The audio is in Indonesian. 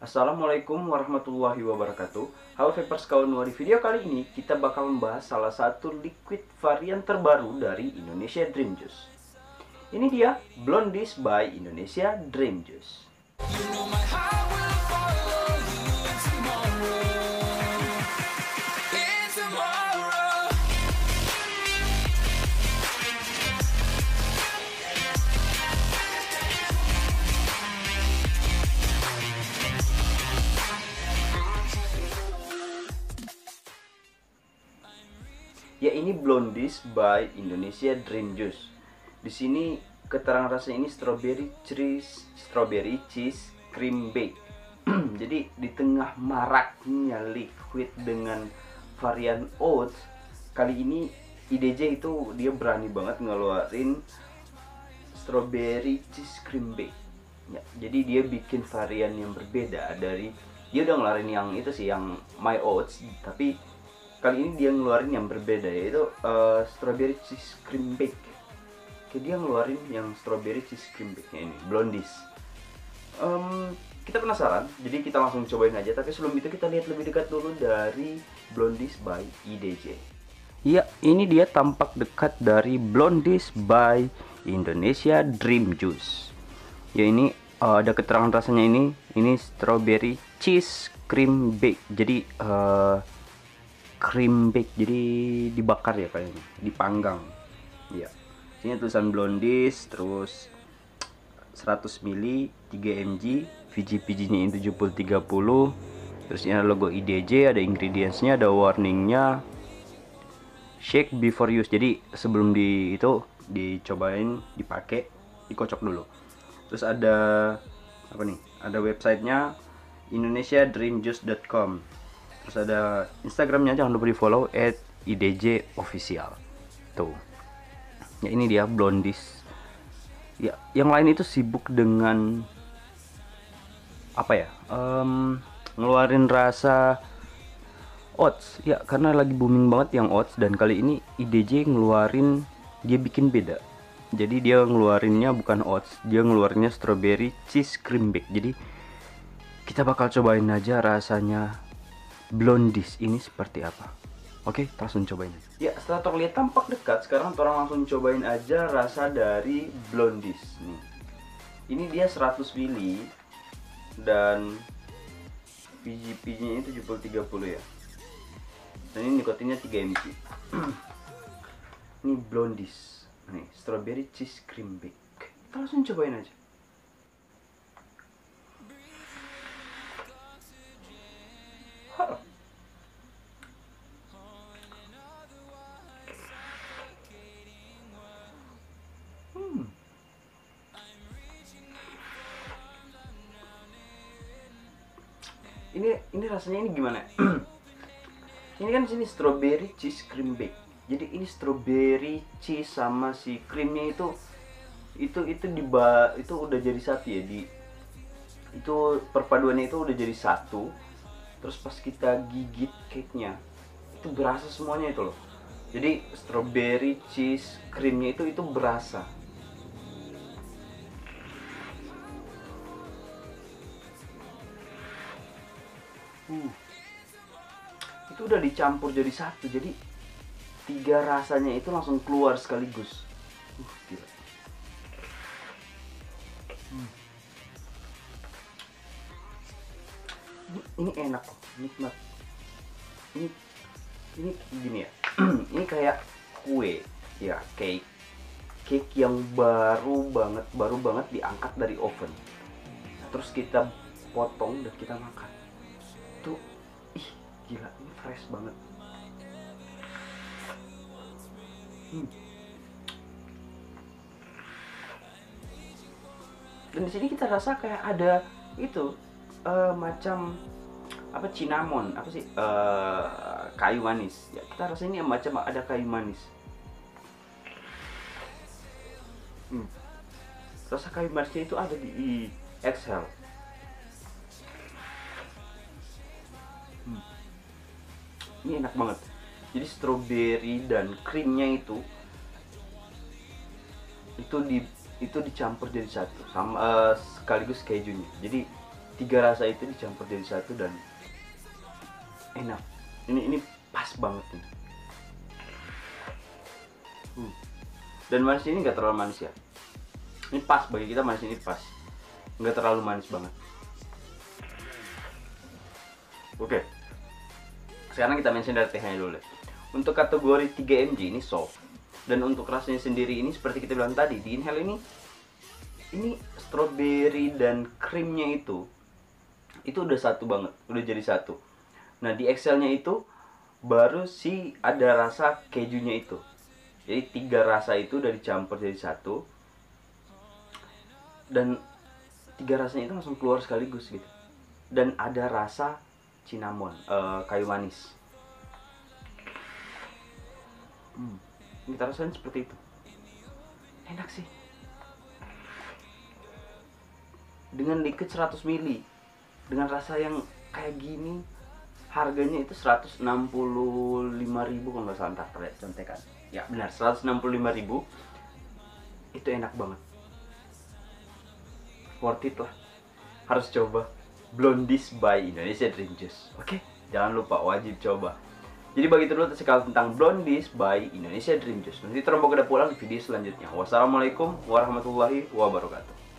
Assalamualaikum warahmatullahi wabarakatuh. Halo Vapers kawan di video kali ini kita bakal membahas salah satu liquid varian terbaru dari Indonesia Dream Juice. Ini dia Blondies by Indonesia Dream Juice Ya ini Blondies by Indonesia Dream Juice. Di sini keterangan rasanya ini strawberry cheese, strawberry cheese cream bake. Jadi di tengah maraknya liquid dengan varian oats, kali ini IDJ itu dia berani banget ngeluarin strawberry cheese cream bake. Ya, jadi dia bikin varian yang berbeda dari dia udah ngeluarin yang itu sih yang my oats tapi kali ini dia ngeluarin yang berbeda yaitu uh, strawberry cheese cream bake Oke, dia ngeluarin yang strawberry cheese cream bake ini blondies um, kita penasaran jadi kita langsung cobain aja tapi sebelum itu kita lihat lebih dekat dulu dari blondies by IDJ Iya, ini dia tampak dekat dari Blondies by Indonesia Dream Juice. Ya ini uh, ada keterangan rasanya ini, ini strawberry cheese cream bake. Jadi uh, cream bake jadi dibakar ya kayaknya dipanggang. Ya ini tulisan blondies terus 100 ml 3 mg VGPG nya ini 70 30 terus ini ada logo IDJ ada ingredientsnya ada warningnya. Shake before use jadi sebelum di itu dicobain dipakai dikocok dulu. Terus ada apa nih ada websitenya indonesiadreamjuice.com terus ada instagramnya jangan lupa di follow at idj official tuh. Ya ini dia blondies ya yang lain itu sibuk dengan apa ya um, ngeluarin rasa oats. Ya karena lagi booming banget yang oats dan kali ini IDJ ngeluarin dia bikin beda. Jadi dia ngeluarinnya bukan oats dia ngeluarinnya strawberry cheese cream bake. Jadi kita bakal cobain aja rasanya blondies ini seperti apa? Oke kita langsung cobain. Ya setelah terlihat tampak dekat sekarang orang langsung cobain aja rasa dari blondies nih. Ini dia 100 ml dan VGP nya itu 70 30 ya. Dan ini nikotinnya 3 mg ini blondies nih strawberry cheese cream bake. Kita langsung cobain aja Ini ini rasanya ini gimana? ini kan sini strawberry cheese cream bake. Jadi ini strawberry cheese sama si krimnya itu itu itu di itu udah jadi satu ya di itu perpaduannya itu udah jadi satu terus pas kita gigit cake nya itu berasa semuanya itu loh jadi strawberry cheese krimnya itu itu berasa uh itu udah dicampur jadi satu jadi tiga rasanya itu langsung keluar sekaligus. Uh gila. Hmm. ini, enak nikmat. Ini ini gini ya. Ini kayak kue ya cake. Cake yang baru banget baru banget diangkat dari oven. Terus kita potong dan kita makan gila ini fresh banget hmm. dan di sini kita rasa kayak ada itu uh, macam apa cinnamon apa sih uh, kayu manis ya kita rasa ini macam ada kayu manis hmm. rasa kayu manisnya itu ada di Excel ini enak banget. Jadi strawberry dan krimnya itu itu di itu dicampur jadi satu sama uh, sekaligus kejunya. Jadi tiga rasa itu dicampur jadi satu dan enak. Ini ini pas banget nih. Hmm. dan manis ini nggak terlalu manis ya? Ini pas bagi kita manis ini pas. Nggak terlalu manis banget. Oke sekarang kita mention dari tehnya dulu. Untuk kategori 3 mg ini soft. Dan untuk rasanya sendiri ini seperti kita bilang tadi di inhale ini ini strawberry dan krimnya itu itu udah satu banget udah jadi satu. Nah di excelnya itu baru si ada rasa kejunya itu. Jadi tiga rasa itu udah dicampur jadi satu. Dan tiga rasanya itu langsung keluar sekaligus gitu. Dan ada rasa cinnamon uh, kayu manis. Hmm, kita rasain seperti itu. Enak sih. Dengan liquid 100 ml dengan rasa yang kayak gini harganya itu 165.000 kalau nggak salah ntar contekan. Ya benar 165.000 itu enak banget. Worth it lah. Harus coba Blondies by Indonesia Dream Juice oke jangan lupa wajib coba. Jadi bagi dulu sekali tentang Blondies by Indonesia Dream Juice nanti terombo kita pulang di video selanjutnya. Wassalamualaikum warahmatullahi wabarakatuh